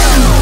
Woo!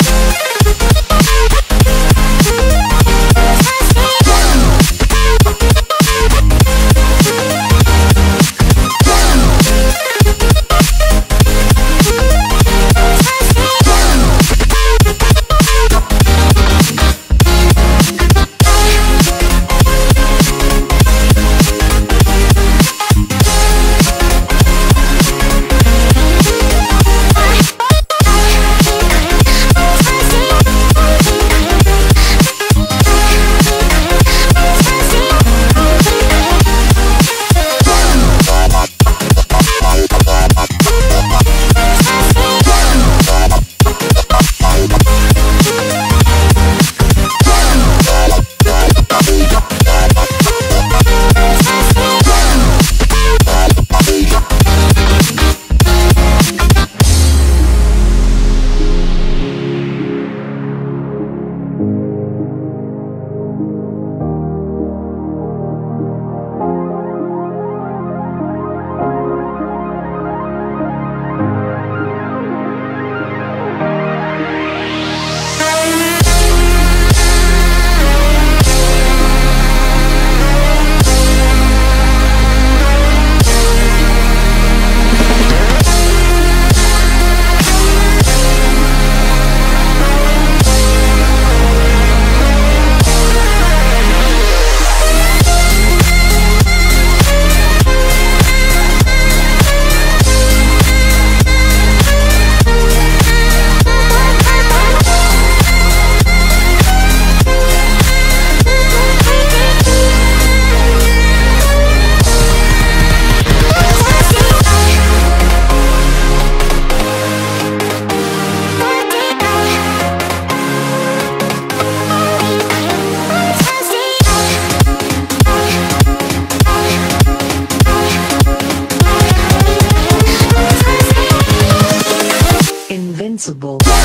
possible.